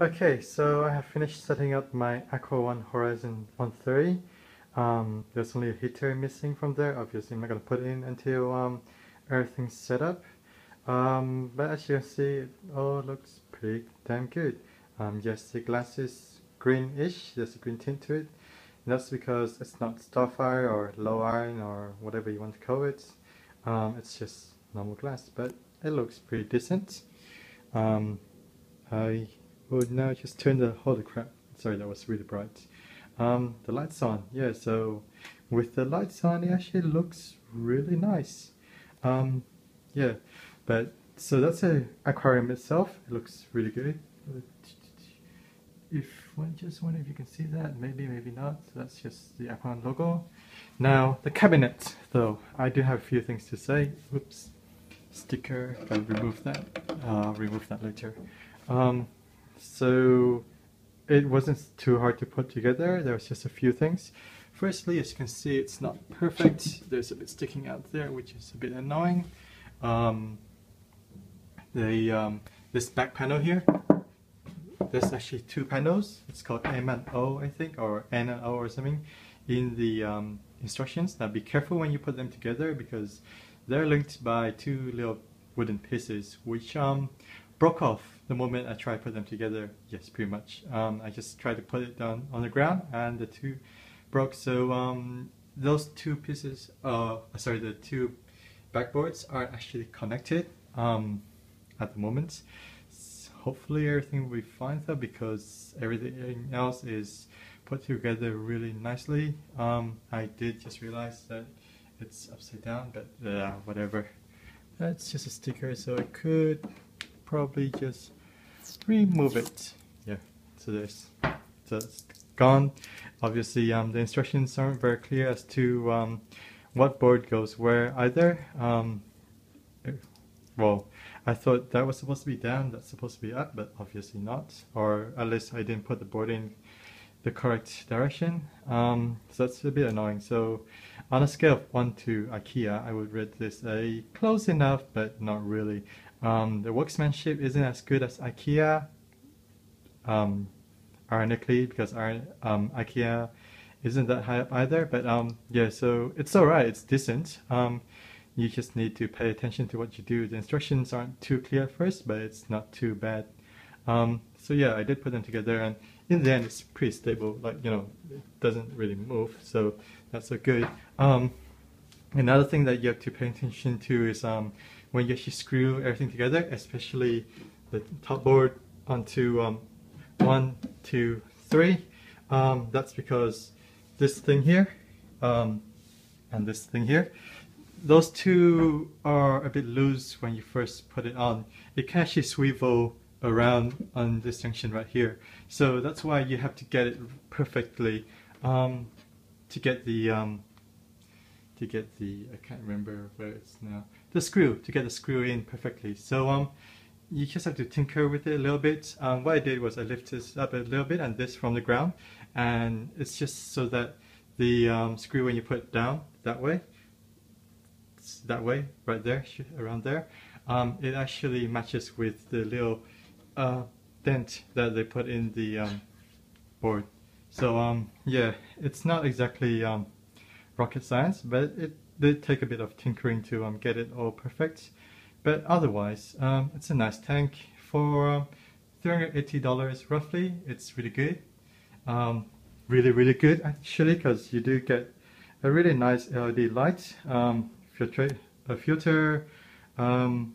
Okay, so I have finished setting up my Aqua One Horizon 130. Um, there's only a heater missing from there. Obviously, I'm not going to put it in until um, everything's set up. Um, but as you can see, it all looks pretty damn good. Um, yes, the glass is greenish, there's a green tint to it. And that's because it's not Starfire or low iron or whatever you want to call it. Um, it's just normal glass, but it looks pretty decent. Um, I would now just turn the, holy crap, sorry that was really bright. Um, the lights on, yeah, so with the lights on it actually looks really nice. Um, yeah, but so that's a aquarium itself. It looks really good. If one just wonder if you can see that, maybe, maybe not. So that's just the aquarium logo. Now the cabinet, though, I do have a few things to say. Oops, sticker. I'll remove that. I'll remove that later. Um, so it wasn't too hard to put together. There was just a few things. Firstly, as you can see, it's not perfect. There's a bit sticking out there, which is a bit annoying. Um, the um, this back panel here there's actually two panels it's called M and O I think or N and O or something in the um, instructions now be careful when you put them together because they're linked by two little wooden pieces which um, broke off the moment I tried to put them together yes pretty much um, I just tried to put it down on the ground and the two broke so um, those two pieces uh, sorry the two backboards are actually connected um, at the moment. hopefully everything will be fine though because everything else is put together really nicely. Um, I did just realize that it's upside down but uh, whatever. That's just a sticker so I could probably just remove it. Yeah, so there's so it's gone. Obviously um, the instructions aren't very clear as to um, what board goes where either. Um, well, I thought that was supposed to be down, that's supposed to be up, but obviously not. Or at least I didn't put the board in the correct direction. Um, so that's a bit annoying. So on a scale of 1 to IKEA, I would rate this a close enough, but not really. Um, the workmanship isn't as good as IKEA, um, ironically, because um, IKEA isn't that high up either. But um, yeah, so it's alright, it's decent. Um, you just need to pay attention to what you do. The instructions aren't too clear at first, but it's not too bad. Um, so yeah, I did put them together and in the end it's pretty stable, like, you know, it doesn't really move, so that's a good. Another thing that you have to pay attention to is when you actually screw everything together, especially the top board onto um, one, two, three. Um, that's because this thing here um, and this thing here those two are a bit loose when you first put it on. It can actually swivel around on this junction right here. So that's why you have to get it perfectly um, to get the um, to get the I can't remember where it's now the screw to get the screw in perfectly. So um, you just have to tinker with it a little bit. Um, what I did was I lifted this up a little bit and this from the ground, and it's just so that the um, screw when you put it down that way that way, right there, around there, um, it actually matches with the little uh, dent that they put in the um, board. So um, yeah, it's not exactly um, rocket science, but it did take a bit of tinkering to um, get it all perfect. But otherwise, um, it's a nice tank for $380 roughly. It's really good. really, really good actually, because you do get a really nice LED light. Um, filter, a filter um,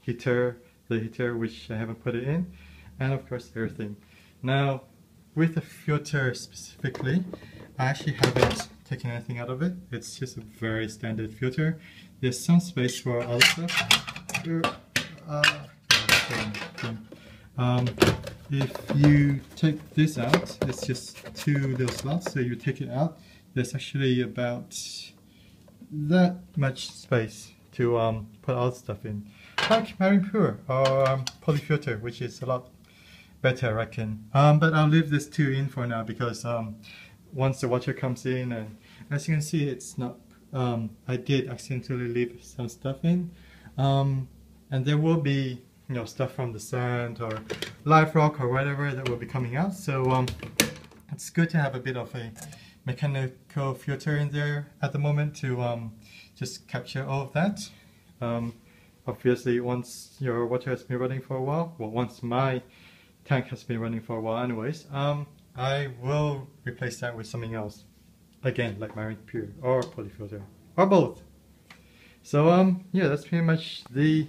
heater, the heater which I haven't put it in, and of course everything. Now, with the filter specifically, I actually haven't taken anything out of it. It's just a very standard filter. There's some space for other stuff. Uh, um, if you take this out, it's just two little slots, so you take it out. There's actually about that much space to um, put other stuff in. Like Marine Pure or um, Polyfilter, which is a lot better, I reckon. Um, but I'll leave this two in for now because um, once the water comes in, and as you can see, it's not. Um, I did accidentally leave some stuff in, um, and there will be you know stuff from the sand or live rock or whatever that will be coming out. So um, it's good to have a bit of a mechanical filter in there at the moment to um, just capture all of that. Um, obviously, once your water has been running for a while, well, once my tank has been running for a while, anyways, um, I will replace that with something else. Again, like Marine Pure or Polyfilter or both. So um, yeah, that's pretty much the